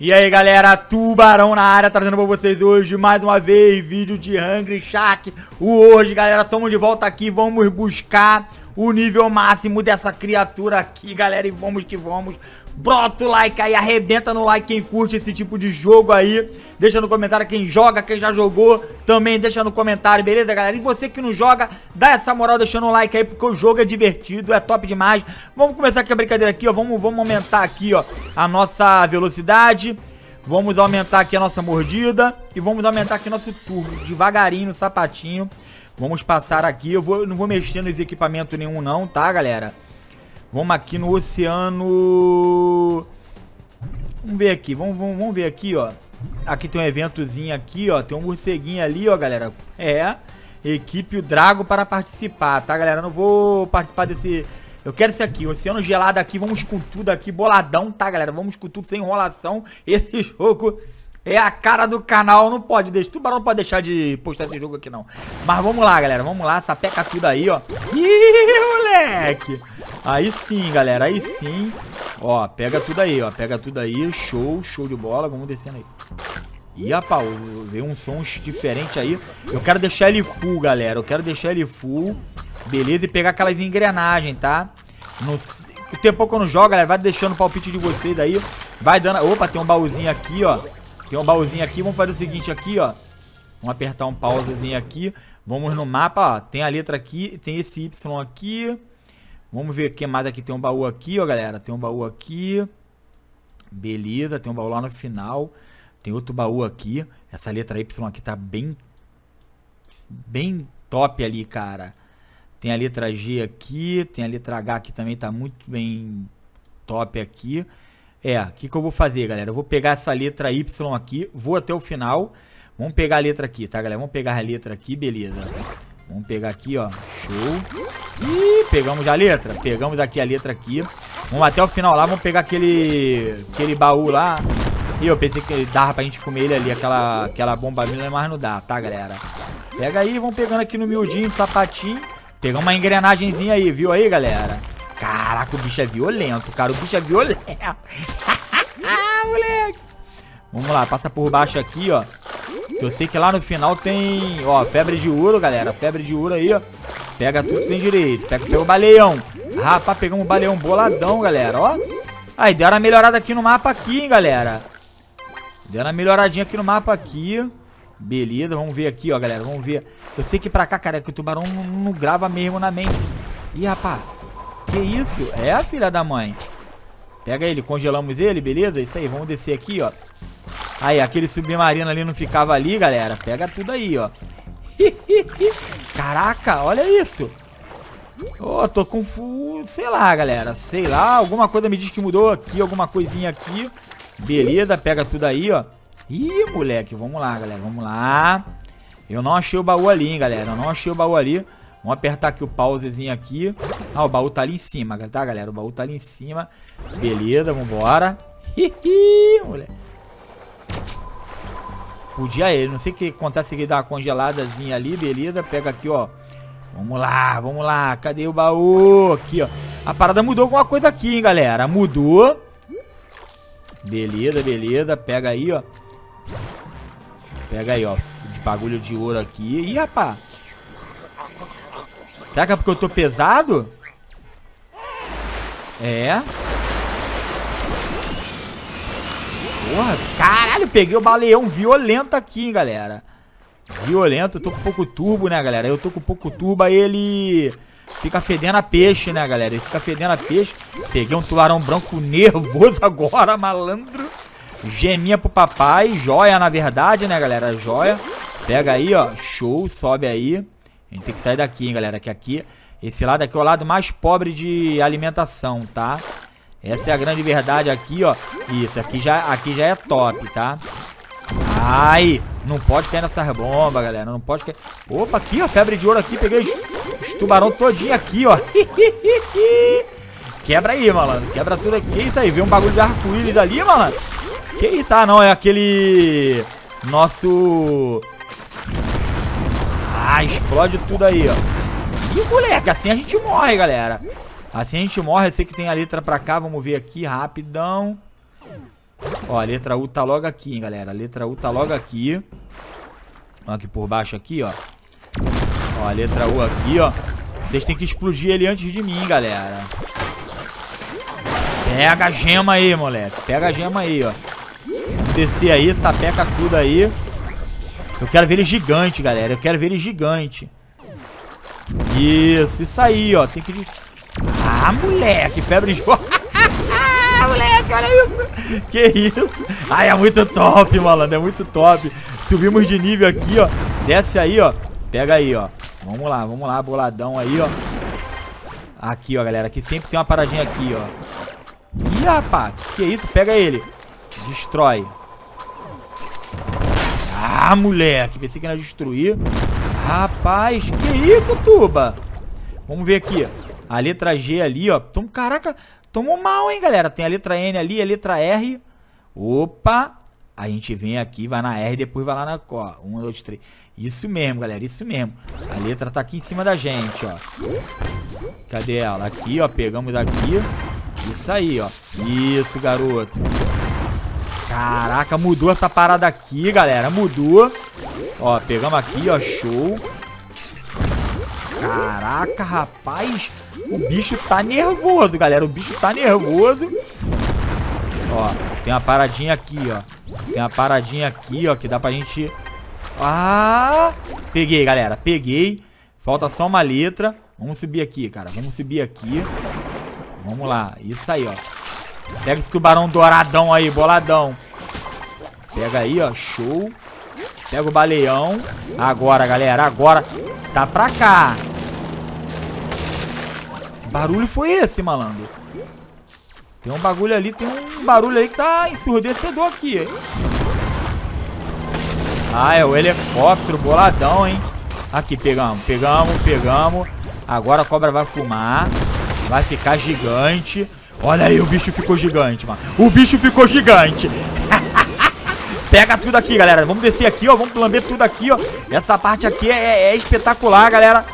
E aí galera, Tubarão na área, trazendo pra vocês hoje mais uma vez vídeo de Hungry Shark. O hoje galera, tamo de volta aqui, vamos buscar o nível máximo dessa criatura aqui galera E vamos que vamos Brota o like aí, arrebenta no like quem curte esse tipo de jogo aí. Deixa no comentário quem joga, quem já jogou. Também deixa no comentário, beleza galera? E você que não joga, dá essa moral deixando o like aí Porque o jogo é divertido, é top demais. Vamos começar aqui a brincadeira aqui, ó. Vamos, vamos aumentar aqui, ó A nossa velocidade. Vamos aumentar aqui a nossa mordida E vamos aumentar aqui nosso turbo Devagarinho sapatinho. Vamos passar aqui, eu vou, não vou mexer nos equipamentos nenhum não, tá galera? Vamos aqui no oceano... Vamos ver aqui, vamos, vamos, vamos ver aqui, ó. Aqui tem um eventozinho aqui, ó. Tem um morceguinho ali, ó, galera. É, equipe o Drago para participar, tá, galera? Não vou participar desse... Eu quero esse aqui, oceano gelado aqui. Vamos com tudo aqui, boladão, tá, galera? Vamos com tudo, sem enrolação. Esse jogo... É a cara do canal, não pode deixar. Tubarão não pode deixar de postar esse jogo aqui, não. Mas vamos lá, galera. Vamos lá, sapeca tudo aí, ó. Ih, moleque. Aí sim, galera, aí sim. Ó, pega tudo aí, ó. Pega tudo aí. Show, show de bola. Vamos descendo aí. Ih, rapaz, veio um som diferente aí. Eu quero deixar ele full, galera. Eu quero deixar ele full. Beleza, e pegar aquelas engrenagens, tá? No... O tempo que eu não jogo, galera, vai deixando o palpite de vocês aí. Vai dando... Opa, tem um baúzinho aqui, ó. Tem um baúzinho aqui. Vamos fazer o seguinte aqui, ó. Vamos apertar um pausazinho aqui. Vamos no mapa, ó. Tem a letra aqui, tem esse Y aqui. Vamos ver o que mais aqui. Tem um baú aqui, ó, galera. Tem um baú aqui. Beleza, tem um baú lá no final. Tem outro baú aqui. Essa letra Y aqui tá bem... Bem top ali, cara. Tem a letra G aqui. Tem a letra H aqui também tá muito bem top aqui. É, o que, que eu vou fazer, galera? Eu vou pegar essa letra Y aqui. Vou até o final. Vamos pegar a letra aqui, tá, galera? Vamos pegar a letra aqui, beleza. Vamos pegar aqui, ó. Show. Ih, pegamos a letra. Pegamos aqui a letra aqui. Vamos até o final lá. Vamos pegar aquele aquele baú lá. E eu pensei que dava pra gente comer ele ali, aquela, aquela bomba mina, mas não dá, tá, galera? Pega aí, vamos pegando aqui no miudinho, sapatinho. Pegamos uma engrenagemzinha aí, viu aí, galera? Caraca, o bicho é violento, cara. O bicho é violento. ah, moleque. Vamos lá, passa por baixo aqui, ó. Eu sei que lá no final tem, ó, febre de ouro, galera. Febre de ouro aí, ó. Pega tudo que tem direito. Pega, pega o baleão. Rapaz, pegamos o baleão boladão, galera, ó. Aí, deram uma melhorada aqui no mapa aqui, hein, galera. Deram uma melhoradinha aqui no mapa aqui. Beleza, vamos ver aqui, ó, galera. Vamos ver. Eu sei que pra cá, cara, é que o tubarão não, não grava mesmo na mente. Ih, rapaz. Que isso? É filha da mãe. Pega ele, congelamos ele, beleza? Isso aí, vamos descer aqui, ó. Aí, aquele submarino ali não ficava ali, galera. Pega tudo aí, ó. Caraca, olha isso. Oh, tô com... Sei lá, galera. Sei lá, alguma coisa me diz que mudou aqui, alguma coisinha aqui. Beleza, pega tudo aí, ó. Ih, moleque, vamos lá, galera, vamos lá. Eu não achei o baú ali, hein, galera. Eu não achei o baú ali. Vamos apertar aqui o pausezinho aqui. Ah, o baú tá ali em cima, tá, galera? O baú tá ali em cima. Beleza, vambora. Hihi, moleque. Podia ele, não sei o que acontece que dá uma congeladazinha ali, beleza. Pega aqui, ó. Vamos lá, vamos lá. Cadê o baú? Aqui, ó. A parada mudou alguma coisa aqui, hein, galera. Mudou. Beleza, beleza. Pega aí, ó. Pega aí, ó. De bagulho de ouro aqui. Ih, rapaz. Será que é porque eu tô pesado? É. Porra, caralho, peguei o baleão violento aqui, hein, galera. Violento, eu tô com pouco turbo, né, galera? Eu tô com pouco turbo, aí ele fica fedendo a peixe, né, galera? Ele fica fedendo a peixe. Peguei um tubarão branco nervoso agora, malandro. Geminha pro papai, joia, na verdade, né, galera? Joia. Pega aí, ó, show, sobe aí. A gente tem que sair daqui, hein, galera, que aqui, esse lado aqui é o lado mais pobre de alimentação, tá? Essa é a grande verdade aqui, ó. Isso, aqui já, aqui já é top, tá? Ai, não pode cair nessas bombas, galera. Não pode cair. Opa, aqui, ó. Febre de ouro aqui. Peguei os, tubarão todinho aqui, ó. Quebra aí, malandro. Quebra tudo aqui. Que isso aí? Vê um bagulho de arco-íris ali, malandro. Que isso? Ah, não. É aquele... Nosso... Ah, explode tudo aí, ó. E moleque, assim a gente morre, galera. Assim a gente morre. Eu sei que tem a letra pra cá. Vamos ver aqui rapidão. Ó, a letra U tá logo aqui, hein, galera. A letra U tá logo aqui. Ó, aqui por baixo aqui, ó. Ó, a letra U aqui, ó. Vocês têm que explodir ele antes de mim, galera. Pega a gema aí, moleque. Pega a gema aí, ó. Descer aí, sapeca tudo aí. Eu quero ver ele gigante, galera. Eu quero ver ele gigante. Isso, isso aí, ó. Tem que... Ah, moleque, febre de... moleque, olha isso. Que isso. Ai, é muito top, malandro. É muito top. Subimos de nível aqui, ó. Desce aí, ó. Pega aí, ó. Vamos lá, vamos lá, boladão aí, ó. Aqui, ó, galera. Aqui sempre tem uma paradinha aqui, ó. Ih, rapaz. Que, que é isso? Pega ele. Destrói. Ah, moleque. Pensei que ia destruir. Rapaz, que isso, Tuba? Vamos ver aqui. A letra G ali, ó. Tom, caraca, tomou mal, hein, galera. Tem a letra N ali, a letra R. Opa. A gente vem aqui, vai na R, depois vai lá na Ó, um, dois, três. Isso mesmo, galera, isso mesmo. A letra tá aqui em cima da gente, ó. Cadê ela? Aqui, ó, pegamos aqui. Isso aí, ó. Isso, garoto. Caraca, mudou essa parada aqui, galera. Mudou. Ó, pegamos aqui, ó. Show. Caraca, rapaz. O bicho tá nervoso, galera. O bicho tá nervoso. Ó, tem uma paradinha aqui, ó. Tem uma paradinha aqui, ó, que dá pra gente... Ah! Peguei, galera. Peguei. Falta só uma letra. Vamos subir aqui, cara. Vamos subir aqui. Vamos lá. Isso aí, ó. Pega esse tubarão douradão aí, boladão. Pega aí, ó. Show. Pega o baleão. Agora, galera. Agora. Tá pra cá. Barulho foi esse, malandro? Tem um bagulho ali, tem um barulho aí que tá ensurdecedor aqui. Ah, é o helicóptero boladão, hein? Aqui, pegamos, pegamos, pegamos. Agora a cobra vai fumar. Vai ficar gigante. Olha aí, o bicho ficou gigante, mano. O bicho ficou gigante. Pega tudo aqui, galera. Vamos descer aqui, ó. Vamos lamber tudo aqui, ó. Essa parte aqui é, é espetacular, galera.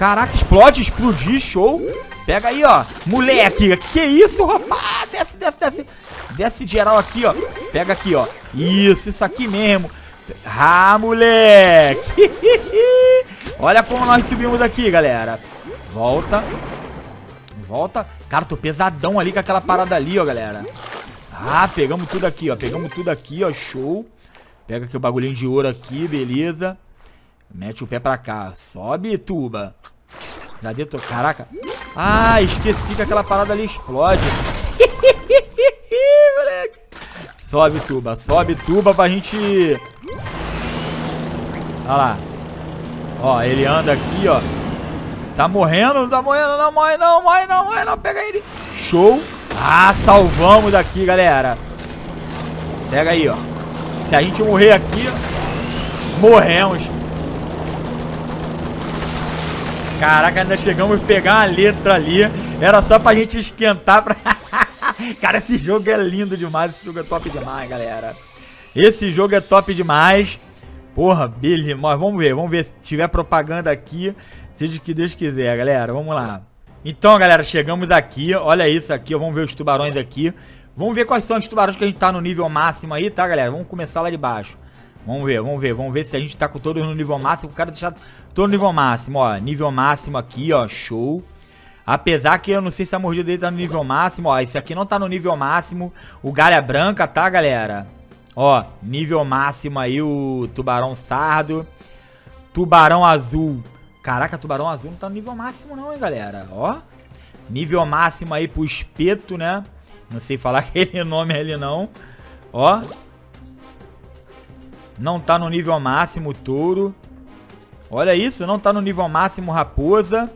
Caraca, explode, explodir, show. Pega aí, ó. Moleque, que isso, rapaz? Desce, desce, desce. Desce geral aqui, ó. Pega aqui, ó. Isso, isso aqui mesmo. Ah, moleque. Olha como nós subimos aqui, galera. Volta. Volta. Cara, tô pesadão ali com aquela parada ali, ó, galera. Ah, pegamos tudo aqui, ó. Pegamos tudo aqui, ó. Show. Pega aqui o bagulhinho de ouro aqui, beleza. Mete o pé pra cá. Sobe, tuba. Já dentro. Caraca. Ah, esqueci que aquela parada ali explode. moleque. Sobe, tuba. Sobe, tuba pra gente... Olha lá. Ó, ele anda aqui, ó. Tá morrendo, tá morrendo. Não morre não, morre não, morre não. Pega ele. Show. Ah, salvamos daqui, galera. Pega aí, ó. Se a gente morrer aqui, morremos. Caraca, ainda chegamos a pegar uma letra ali. Era só pra gente esquentar pra... Cara, esse jogo é lindo demais. Esse jogo é top demais, galera. Esse jogo é top demais. Porra, beleza. Mas vamos ver, vamos ver se tiver propaganda aqui. Seja o que Deus quiser, galera. Vamos lá. Então, galera, chegamos aqui. Olha isso aqui. Vamos ver os tubarões aqui. Vamos ver quais são os tubarões que a gente tá no nível máximo aí, tá, galera? Vamos começar lá de baixo. Vamos ver, vamos ver. Vamos ver se a gente tá com todos no nível máximo. Eu quero deixar todo no nível máximo, ó. Nível máximo aqui, ó. Show. Apesar que eu não sei se a mordida dele tá no nível máximo, ó. Esse aqui não tá no nível máximo. O galha branca, tá, galera? Ó, nível máximo aí o tubarão sardo. Tubarão azul. Caraca, tubarão azul não tá no nível máximo não, hein, galera? Ó. Nível máximo aí pro espeto, né? Não sei falar aquele nome ali não. Ó. Não tá no nível máximo touro. Olha isso, não tá no nível máximo raposa.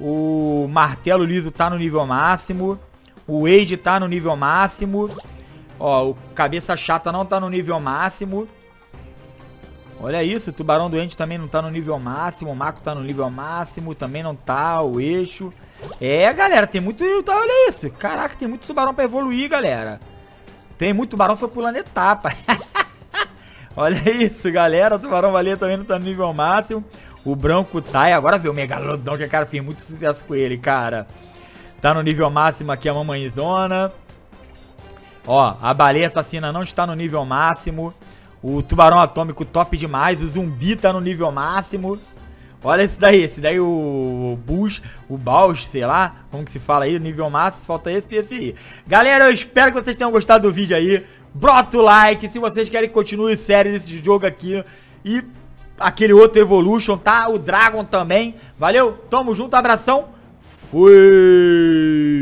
O martelo liso tá no nível máximo. O Wade tá no nível máximo. Ó, o cabeça chata não tá no nível máximo. Olha isso, o tubarão doente também não tá no nível máximo. O maco tá no nível máximo, também não tá. O eixo. É, galera, tem muito... Olha isso. Caraca, tem muito tubarão pra evoluir, galera. Tem muito tubarão só pulando etapa. Olha isso, galera. O tubarão baleia também não tá no nível máximo. O branco tá. E agora vê o megalodão, que, cara, fez muito sucesso com ele, cara. Tá no nível máximo aqui a mamãezona. Ó, a baleia assassina não está no nível máximo. O tubarão atômico top demais. O zumbi tá no nível máximo. Olha esse daí, esse daí o Bush, o Baus, sei lá, como que se fala aí, nível máximo, falta esse e esse aí. Galera, eu espero que vocês tenham gostado do vídeo aí. Brota o like, se vocês querem que continue série desse jogo aqui. E aquele outro Evolution, tá? O Dragon também. Valeu, tamo junto, abração. Fui!